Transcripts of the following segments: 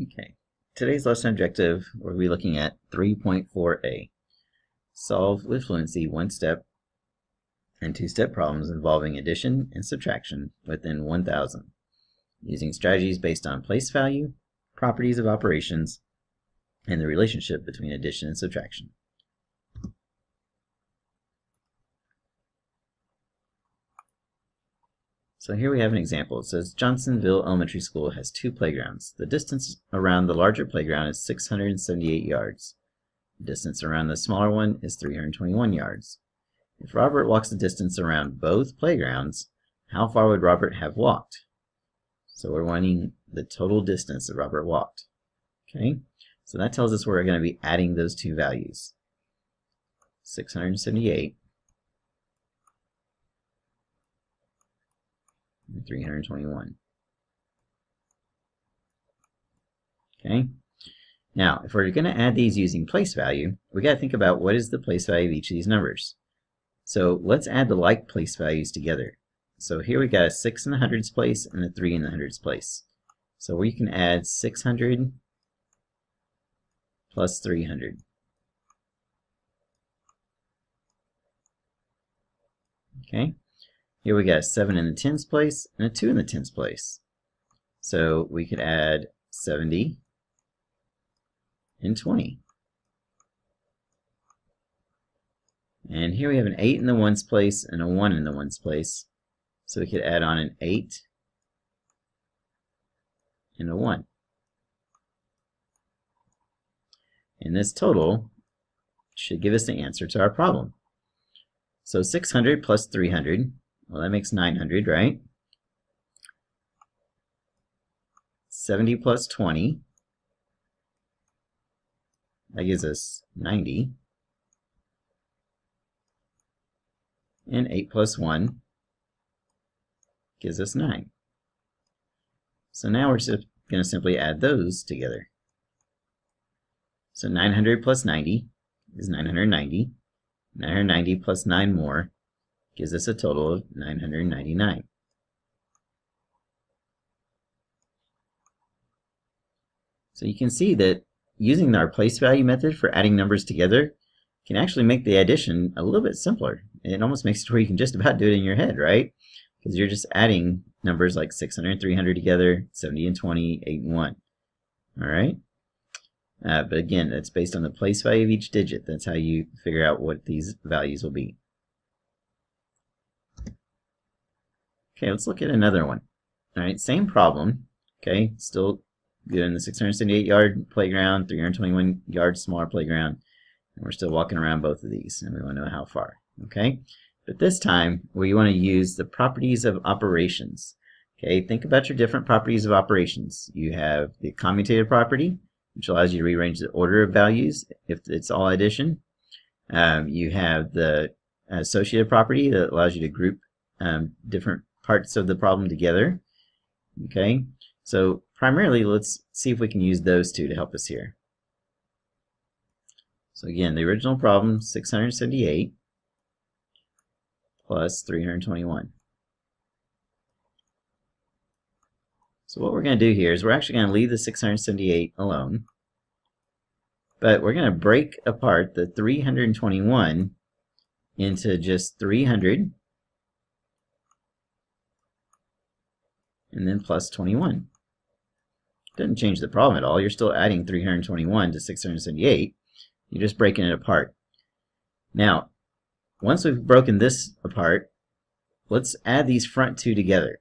Okay, today's lesson objective, we'll be looking at 3.4a. Solve with fluency one-step and two-step problems involving addition and subtraction within 1000, using strategies based on place value, properties of operations, and the relationship between addition and subtraction. So here we have an example. It says Johnsonville Elementary School has two playgrounds. The distance around the larger playground is 678 yards. The distance around the smaller one is 321 yards. If Robert walks the distance around both playgrounds, how far would Robert have walked? So we're wanting the total distance that Robert walked. Okay, so that tells us we're going to be adding those two values. 678 321. Okay. Now, if we're going to add these using place value, we got to think about what is the place value of each of these numbers. So let's add the like place values together. So here we got a 6 in the hundreds place and a 3 in the hundreds place. So we can add 600 plus 300. Okay. Here we got a 7 in the tens place and a 2 in the tens place. So we could add 70 and 20. And here we have an 8 in the ones place and a 1 in the ones place. So we could add on an 8 and a 1. And this total should give us the answer to our problem. So 600 plus 300 well, that makes 900, right? 70 plus 20. That gives us 90. And 8 plus 1 gives us 9. So now we're just going to simply add those together. So 900 plus 90 is 990. 990 plus 9 more gives us a total of 999. So you can see that using our place value method for adding numbers together can actually make the addition a little bit simpler. It almost makes it where you can just about do it in your head, right? Because you're just adding numbers like 600 and 300 together, 70 and 20, 8 and 1. All right? Uh, but again, that's based on the place value of each digit. That's how you figure out what these values will be. Okay, let's look at another one. All right, same problem. Okay, still doing the 678 yard playground, 321 yard smaller playground, and we're still walking around both of these, and we want to know how far. Okay, but this time we want to use the properties of operations. Okay, think about your different properties of operations. You have the commutative property, which allows you to rearrange the order of values if it's all addition. Um, you have the associative property that allows you to group um, different parts of the problem together. Okay, so primarily let's see if we can use those two to help us here. So again, the original problem, 678 plus 321. So what we're going to do here is we're actually going to leave the 678 alone, but we're going to break apart the 321 into just 300 and then plus 21. Doesn't change the problem at all. You're still adding 321 to 678. You're just breaking it apart. Now, once we've broken this apart, let's add these front two together.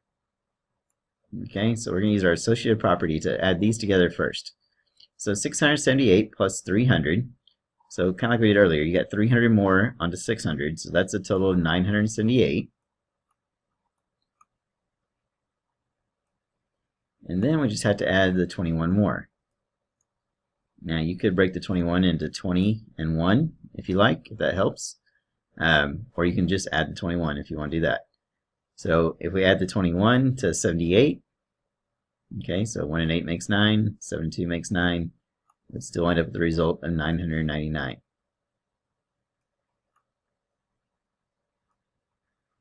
Okay, so we're going to use our associative property to add these together first. So 678 plus 300. So kind of like we did earlier, you got 300 more onto 600, so that's a total of 978. And then we just have to add the 21 more. Now you could break the 21 into 20 and 1 if you like, if that helps. Um, or you can just add the 21 if you want to do that. So if we add the 21 to 78, okay, so 1 and 8 makes 9, 7 and 2 makes 9, we'd still end up with the result of 999.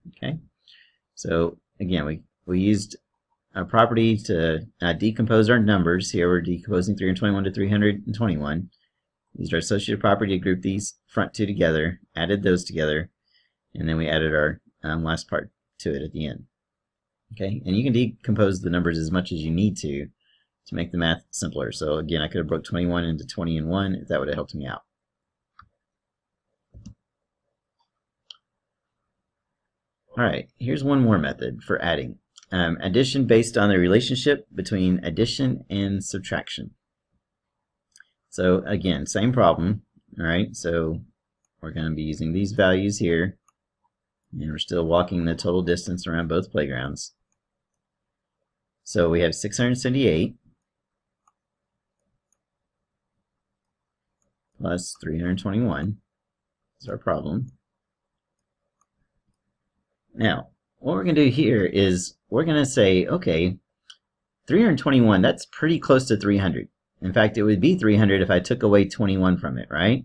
Okay, so again, we, we used a property to uh, decompose our numbers. Here we're decomposing 321 to 321. Used our associative property to group these front two together, added those together, and then we added our um, last part to it at the end. Okay, and you can decompose the numbers as much as you need to to make the math simpler. So again, I could have broke 21 into 20 and 1 if that would have helped me out. All right, here's one more method for adding. Um, addition based on the relationship between addition and subtraction. So again, same problem, all right? So we're going to be using these values here, and we're still walking the total distance around both playgrounds. So we have 678 plus 321 is our problem. Now, what we're going to do here is we're going to say, okay, 321, that's pretty close to 300. In fact, it would be 300 if I took away 21 from it, right?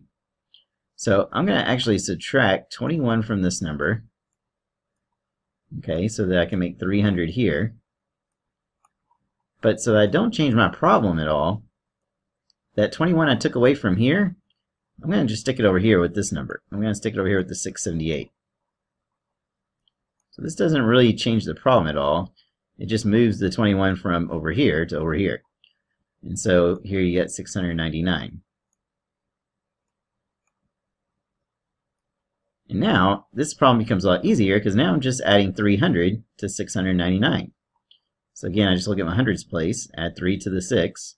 So I'm going to actually subtract 21 from this number, okay, so that I can make 300 here. But so I don't change my problem at all, that 21 I took away from here, I'm going to just stick it over here with this number. I'm going to stick it over here with the 678. This doesn't really change the problem at all. It just moves the 21 from over here to over here. And so here you get 699. And now this problem becomes a lot easier because now I'm just adding 300 to 699. So again, I just look at my hundreds place, add 3 to the 6,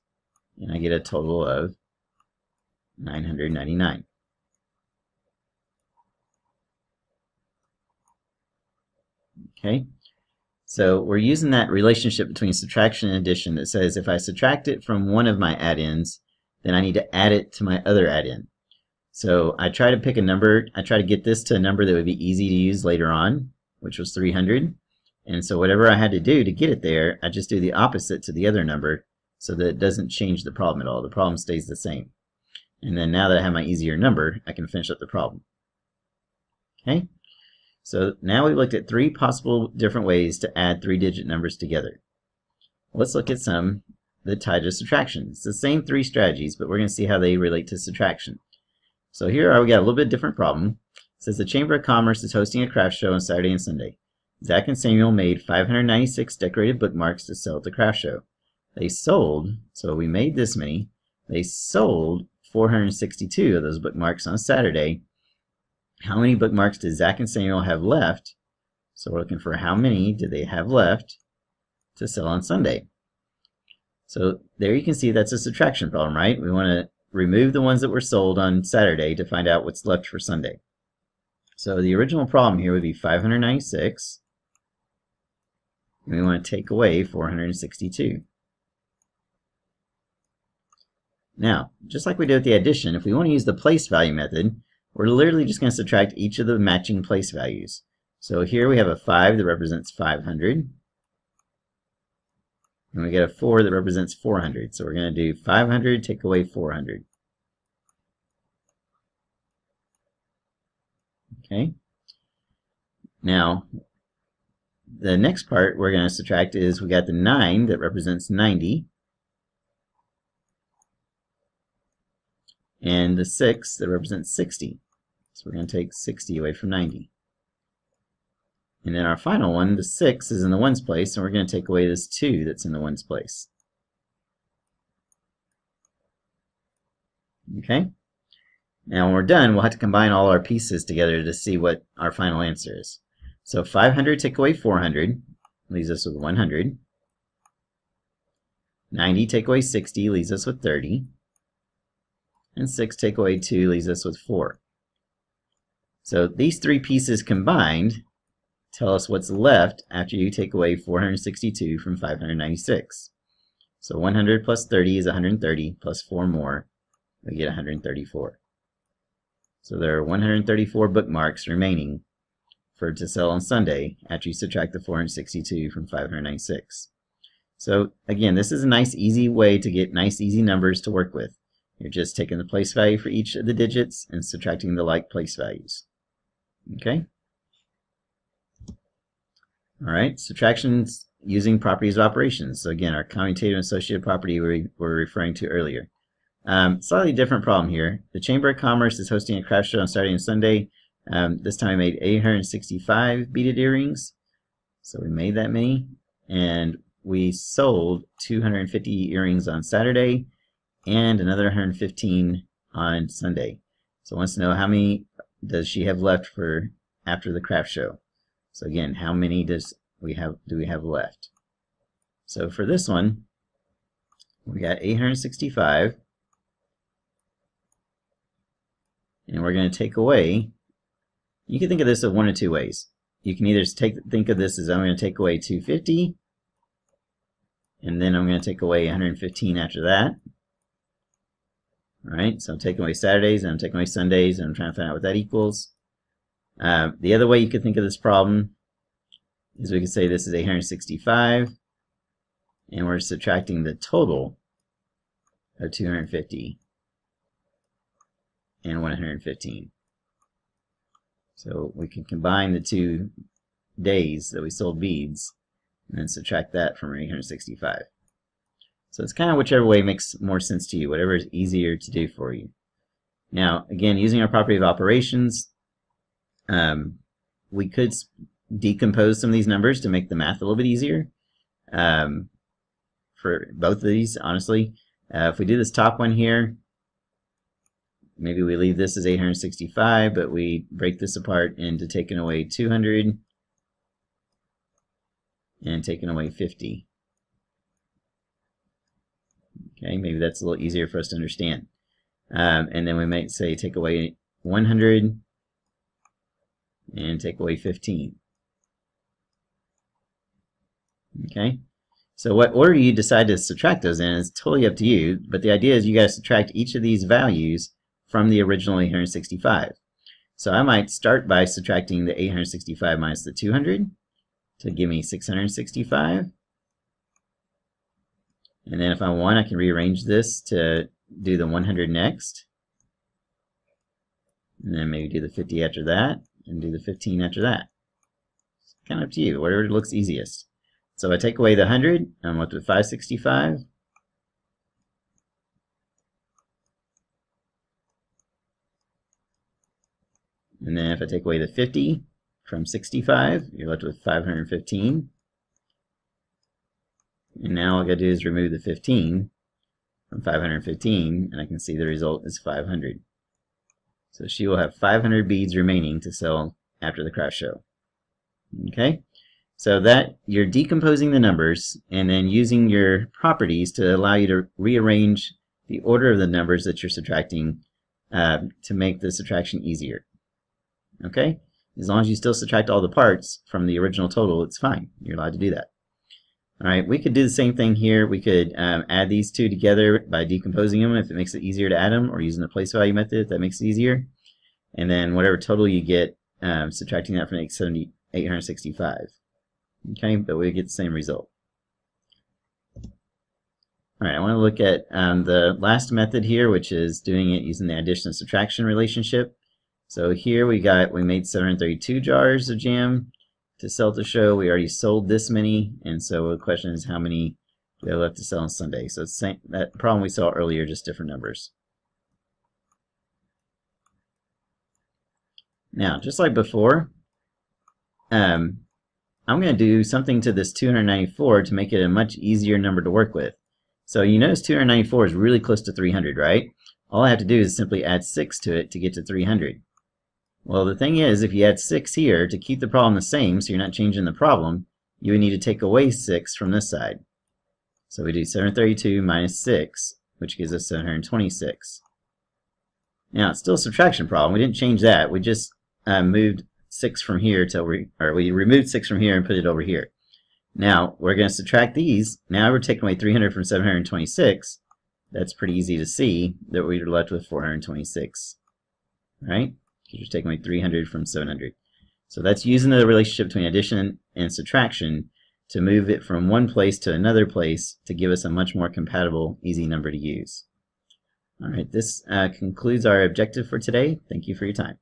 and I get a total of 999. Okay, so we're using that relationship between subtraction and addition that says if I subtract it from one of my addends, then I need to add it to my other addend. So I try to pick a number, I try to get this to a number that would be easy to use later on, which was 300. And so whatever I had to do to get it there, I just do the opposite to the other number so that it doesn't change the problem at all. The problem stays the same. And then now that I have my easier number, I can finish up the problem. Okay? So now we've looked at three possible different ways to add three-digit numbers together. Let's look at some that tie to subtraction. It's the same three strategies, but we're going to see how they relate to subtraction. So here we got a little bit different problem. It says the Chamber of Commerce is hosting a craft show on Saturday and Sunday. Zach and Samuel made 596 decorated bookmarks to sell at the craft show. They sold, so we made this many, they sold 462 of those bookmarks on Saturday how many bookmarks did Zach and Samuel have left? So we're looking for how many did they have left to sell on Sunday. So there you can see that's a subtraction problem, right? We want to remove the ones that were sold on Saturday to find out what's left for Sunday. So the original problem here would be 596. And we want to take away 462. Now, just like we did with the addition, if we want to use the place value method, we're literally just going to subtract each of the matching place values. So here we have a 5 that represents 500. And we get a 4 that represents 400. So we're going to do 500 take away 400. Okay. Now, the next part we're going to subtract is we got the 9 that represents 90. And the 6 that represents 60. So we're going to take 60 away from 90. And then our final one, the 6, is in the ones place, and we're going to take away this 2 that's in the ones place. Okay? Now when we're done, we'll have to combine all our pieces together to see what our final answer is. So 500 take away 400 leaves us with 100. 90 take away 60 leaves us with 30. And 6 take away 2 leaves us with 4. So these three pieces combined tell us what's left after you take away 462 from 596. So 100 plus 30 is 130, plus 4 more, we get 134. So there are 134 bookmarks remaining for to sell on Sunday after you subtract the 462 from 596. So again, this is a nice easy way to get nice easy numbers to work with. You're just taking the place value for each of the digits and subtracting the like place values. Okay? All right, subtraction using properties of operations. So again, our commutative and associative property we were referring to earlier. Um, slightly different problem here. The Chamber of Commerce is hosting a craft show on Saturday and Sunday. Um, this time I made 865 beaded earrings. So we made that many. And we sold 250 earrings on Saturday and another 115 on Sunday. So wants to know how many does she have left for after the craft show. So again, how many does we have do we have left? So for this one, we got 865 and we're going to take away you can think of this of one of two ways. You can either take think of this as I'm going to take away 250 and then I'm going to take away 115 after that. Right, so I'm taking away Saturdays and I'm taking away Sundays and I'm trying to find out what that equals. Uh, the other way you could think of this problem is we could say this is 865 and we're subtracting the total of 250 and 115. So we can combine the two days that we sold beads and then subtract that from 865. So it's kind of whichever way makes more sense to you, whatever is easier to do for you. Now, again, using our property of operations, um, we could decompose some of these numbers to make the math a little bit easier. Um, for both of these, honestly, uh, if we do this top one here, maybe we leave this as 865, but we break this apart into taking away 200 and taking away 50. Okay, maybe that's a little easier for us to understand. Um, and then we might say take away 100 and take away 15. Okay, so what order you decide to subtract those in is totally up to you, but the idea is you guys subtract each of these values from the original 865. So I might start by subtracting the 865 minus the 200 to give me 665. And then if I want, I can rearrange this to do the 100 next. And then maybe do the 50 after that, and do the 15 after that. It's kind of up to you, whatever looks easiest. So I take away the 100, I'm left with 565. And then if I take away the 50 from 65, you're left with 515. And now all I got to do is remove the 15 from 515, and I can see the result is 500. So she will have 500 beads remaining to sell after the craft show. Okay, so that you're decomposing the numbers and then using your properties to allow you to rearrange the order of the numbers that you're subtracting uh, to make the subtraction easier. Okay, as long as you still subtract all the parts from the original total, it's fine. You're allowed to do that. All right, we could do the same thing here. We could um, add these two together by decomposing them if it makes it easier to add them, or using the place value method if that makes it easier. And then whatever total you get, um, subtracting that from 865. Okay, but we get the same result. All right, I want to look at um, the last method here, which is doing it using the addition and subtraction relationship. So here we got, we made 732 jars of jam to sell to show. We already sold this many, and so the question is how many we have left to sell on Sunday. So it's same, that problem we saw earlier, just different numbers. Now, just like before, um, I'm going to do something to this 294 to make it a much easier number to work with. So you notice 294 is really close to 300, right? All I have to do is simply add 6 to it to get to 300. Well, the thing is, if you add 6 here, to keep the problem the same, so you're not changing the problem, you would need to take away 6 from this side. So we do 732 minus 6, which gives us 726. Now, it's still a subtraction problem. We didn't change that. We just uh, moved 6 from here to, re or we removed 6 from here and put it over here. Now, we're going to subtract these. Now we're taking away 300 from 726. That's pretty easy to see that we're left with 426. Right? Because you're taking away 300 from 700. So that's using the relationship between addition and subtraction to move it from one place to another place to give us a much more compatible, easy number to use. All right, this uh, concludes our objective for today. Thank you for your time.